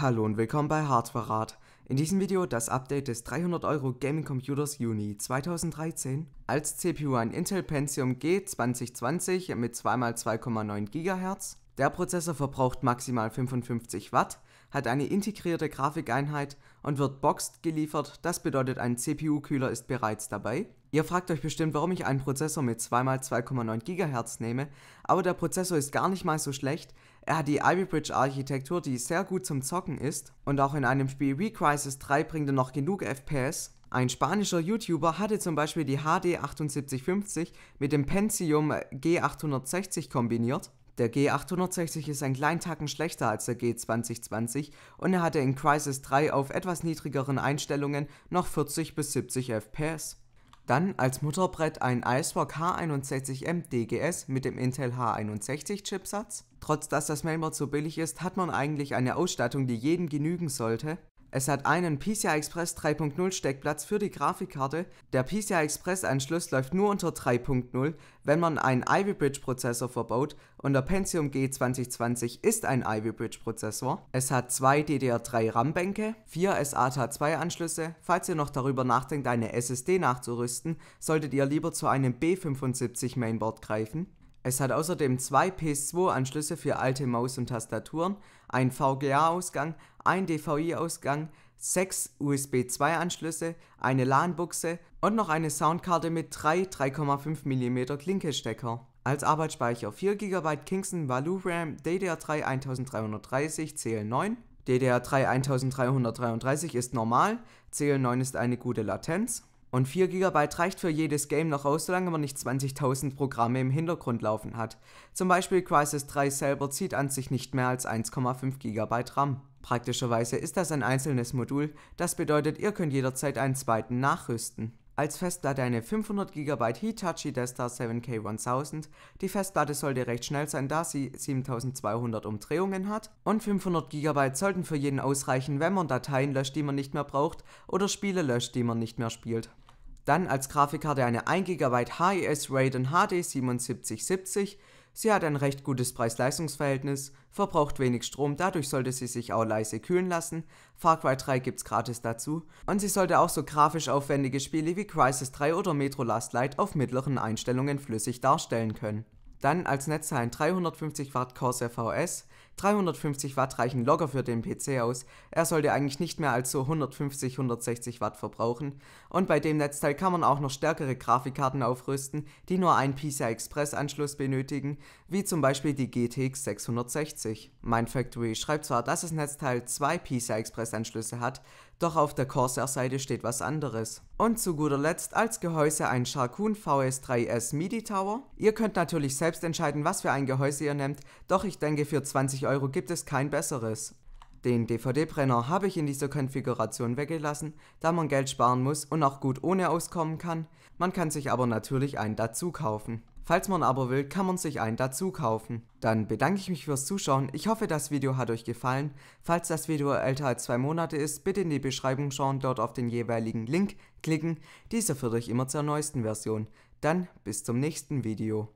Hallo und willkommen bei Hardwarerat. In diesem Video das Update des 300 Euro Gaming Computers Juni 2013. Als CPU ein Intel Pentium G 2020 mit 2x2,9 GHz. Der Prozessor verbraucht maximal 55 Watt, hat eine integrierte Grafikeinheit und wird boxed geliefert, das bedeutet ein CPU-Kühler ist bereits dabei. Ihr fragt euch bestimmt, warum ich einen Prozessor mit 2x2,9 GHz nehme, aber der Prozessor ist gar nicht mal so schlecht. Er hat die Ivy Bridge Architektur, die sehr gut zum Zocken ist und auch in einem Spiel wie Crisis 3 bringt er noch genug FPS. Ein spanischer YouTuber hatte zum Beispiel die HD 7850 mit dem Pentium G860 kombiniert der G860 ist ein kleinen Tacken schlechter als der G2020 und er hatte in Crysis 3 auf etwas niedrigeren Einstellungen noch 40 bis 70 FPS. Dann als Mutterbrett ein iSpark H61M DGS mit dem Intel H61 Chipsatz. Trotz dass das Mainboard so billig ist, hat man eigentlich eine Ausstattung, die jedem genügen sollte. Es hat einen PCI Express 3.0 Steckplatz für die Grafikkarte. Der PCI Express Anschluss läuft nur unter 3.0, wenn man einen Ivy Bridge Prozessor verbaut und der Pentium G 2020 ist ein Ivy Bridge Prozessor. Es hat zwei DDR3 RAM Bänke, vier SATA 2 Anschlüsse. Falls ihr noch darüber nachdenkt, eine SSD nachzurüsten, solltet ihr lieber zu einem B75 Mainboard greifen. Es hat außerdem zwei PS2-Anschlüsse für alte Maus und Tastaturen, einen VGA-Ausgang, einen DVI-Ausgang, sechs USB 2-Anschlüsse, eine LAN-Buchse und noch eine Soundkarte mit drei 3,5 mm Klinke-Stecker. Als Arbeitsspeicher 4 GB Kingston Value RAM DDR3 1330 CL9. DDR3 1333 ist normal, CL9 ist eine gute Latenz und 4 GB reicht für jedes Game noch aus, solange man nicht 20.000 Programme im Hintergrund laufen hat. Zum Beispiel Crisis 3 selber zieht an sich nicht mehr als 1,5 GB RAM. Praktischerweise ist das ein einzelnes Modul, das bedeutet ihr könnt jederzeit einen zweiten nachrüsten. Als Festplatte eine 500 GB Hitachi Desktop 7K1000. Die Festplatte sollte recht schnell sein, da sie 7200 Umdrehungen hat. Und 500 GB sollten für jeden ausreichen, wenn man Dateien löscht, die man nicht mehr braucht oder Spiele löscht, die man nicht mehr spielt. Dann als Grafikkarte eine 1 GB HES Radeon HD 7770 Sie hat ein recht gutes Preis-Leistungs-Verhältnis, verbraucht wenig Strom, dadurch sollte sie sich auch leise kühlen lassen. Far Cry 3 gibt's gratis dazu. Und sie sollte auch so grafisch aufwendige Spiele wie Crisis 3 oder Metro Last Light auf mittleren Einstellungen flüssig darstellen können. Dann als Netzteil ein 350 Watt Corsair VS, 350 Watt reichen locker für den PC aus, er sollte eigentlich nicht mehr als so 150, 160 Watt verbrauchen. Und bei dem Netzteil kann man auch noch stärkere Grafikkarten aufrüsten, die nur einen PCI Express Anschluss benötigen, wie zum Beispiel die GTX 660. Mindfactory schreibt zwar, dass das Netzteil zwei PCI Express Anschlüsse hat, doch auf der Corsair-Seite steht was anderes. Und zu guter Letzt als Gehäuse ein Sharkoon VS3S MIDI Tower. Ihr könnt natürlich selbst entscheiden, was für ein Gehäuse ihr nehmt, doch ich denke für 20 Euro gibt es kein besseres. Den DVD-Brenner habe ich in dieser Konfiguration weggelassen, da man Geld sparen muss und auch gut ohne auskommen kann. Man kann sich aber natürlich einen dazu kaufen. Falls man aber will, kann man sich einen dazu kaufen. Dann bedanke ich mich fürs Zuschauen, ich hoffe das Video hat euch gefallen. Falls das Video älter als zwei Monate ist, bitte in die Beschreibung schauen, dort auf den jeweiligen Link klicken. Dieser führt euch immer zur neuesten Version. Dann bis zum nächsten Video.